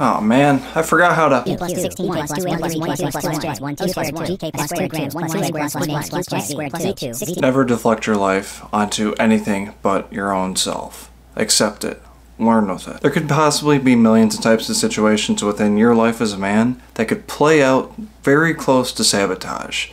Oh man, I forgot how to. plus 16 plus 2 plus 3 plus 6 plus 1 2 squared 1 gk plus squared grams 1 squared plus 1 x plus j squared plus 2 16 Never deflect your life onto anything but your own self. Accept it. Learn with it. There could possibly be millions of types of situations within your life as a man that could play out very close to sabotage.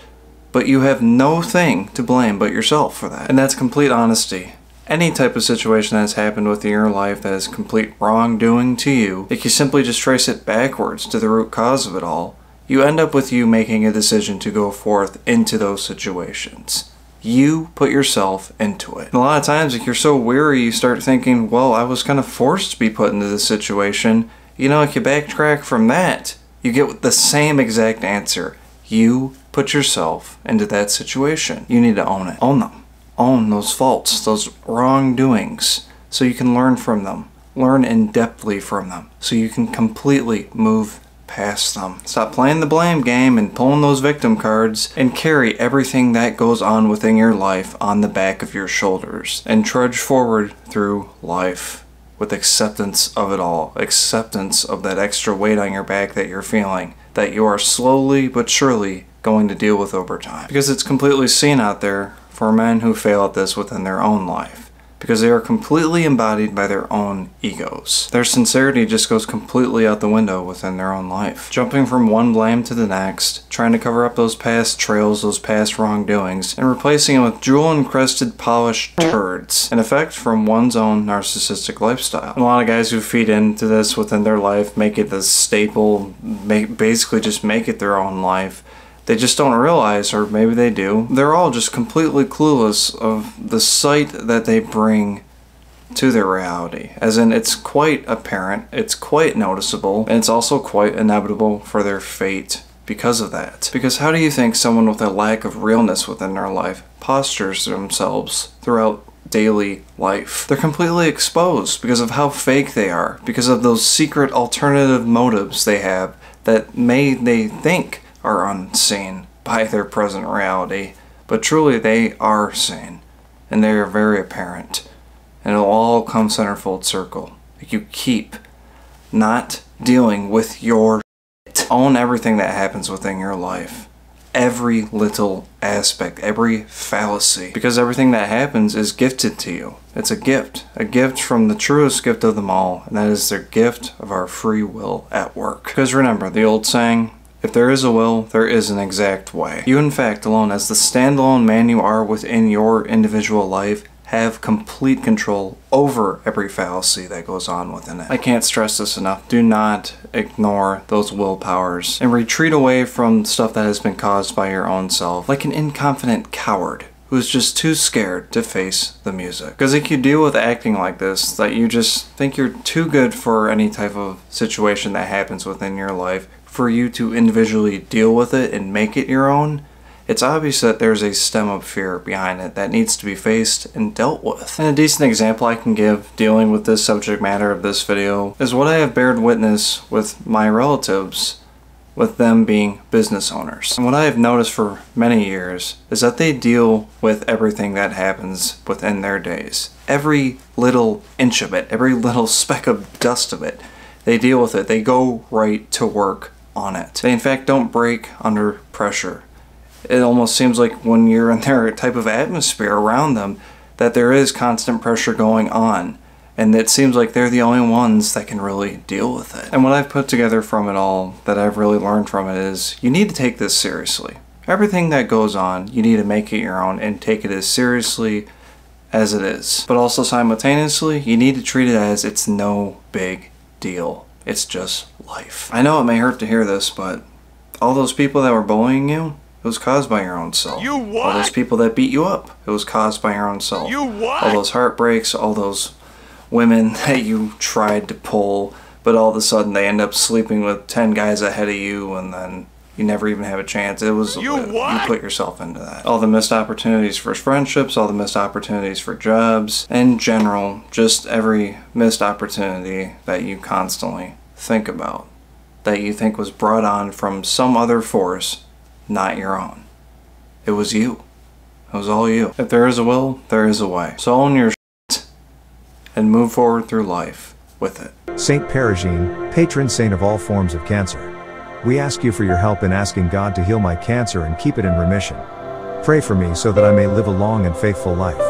But you have no thing to blame but yourself for that. And that's complete honesty. Any type of situation that's happened within your life that is complete wrongdoing to you, if you simply just trace it backwards to the root cause of it all, you end up with you making a decision to go forth into those situations. You put yourself into it. And a lot of times, if you're so weary, you start thinking, well, I was kind of forced to be put into this situation. You know, if you backtrack from that, you get the same exact answer. You put yourself into that situation. You need to own it. Own them. Own those faults, those wrongdoings, so you can learn from them. Learn in depthly from them, so you can completely move past them. Stop playing the blame game and pulling those victim cards and carry everything that goes on within your life on the back of your shoulders and trudge forward through life with acceptance of it all, acceptance of that extra weight on your back that you're feeling, that you are slowly but surely going to deal with over time. Because it's completely seen out there for men who fail at this within their own life because they are completely embodied by their own egos. Their sincerity just goes completely out the window within their own life. Jumping from one blame to the next, trying to cover up those past trails, those past wrongdoings, and replacing them with jewel encrusted polished turds, in effect from one's own narcissistic lifestyle. And a lot of guys who feed into this within their life make it the staple, make, basically just make it their own life they just don't realize, or maybe they do, they're all just completely clueless of the sight that they bring to their reality. As in, it's quite apparent, it's quite noticeable, and it's also quite inevitable for their fate because of that. Because how do you think someone with a lack of realness within their life postures themselves throughout daily life? They're completely exposed because of how fake they are, because of those secret alternative motives they have that may they think are unseen by their present reality, but truly they are seen, and they are very apparent. And it'll all come centerfold circle. You keep not dealing with your shit. Own everything that happens within your life. Every little aspect, every fallacy. Because everything that happens is gifted to you. It's a gift. A gift from the truest gift of them all, and that is their gift of our free will at work. Because remember, the old saying, if there is a will, there is an exact way. You in fact alone, as the standalone man you are within your individual life, have complete control over every fallacy that goes on within it. I can't stress this enough. Do not ignore those willpowers and retreat away from stuff that has been caused by your own self, like an inconfident coward who's just too scared to face the music. Because if you deal with acting like this, that you just think you're too good for any type of situation that happens within your life, for you to individually deal with it and make it your own, it's obvious that there's a stem of fear behind it that needs to be faced and dealt with. And a decent example I can give dealing with this subject matter of this video is what I have bared witness with my relatives with them being business owners. And what I have noticed for many years is that they deal with everything that happens within their days. Every little inch of it, every little speck of dust of it, they deal with it. They go right to work on it. They in fact don't break under pressure. It almost seems like when you're in their type of atmosphere around them that there is constant pressure going on and it seems like they're the only ones that can really deal with it. And what I've put together from it all that I've really learned from it is you need to take this seriously. Everything that goes on, you need to make it your own and take it as seriously as it is. But also simultaneously, you need to treat it as it's no big deal. It's just life. I know it may hurt to hear this, but all those people that were bullying you, it was caused by your own self. You what? All those people that beat you up, it was caused by your own self. You what? All those heartbreaks, all those women that you tried to pull, but all of a sudden they end up sleeping with 10 guys ahead of you and then you never even have a chance. It was You you what? put yourself into that. All the missed opportunities for friendships, all the missed opportunities for jobs, in general, just every missed opportunity that you constantly think about that you think was brought on from some other force, not your own. It was you. It was all you. If there is a will, there is a way. So own your shit and move forward through life with it. Saint Peregrine, patron saint of all forms of cancer. We ask you for your help in asking God to heal my cancer and keep it in remission. Pray for me so that I may live a long and faithful life.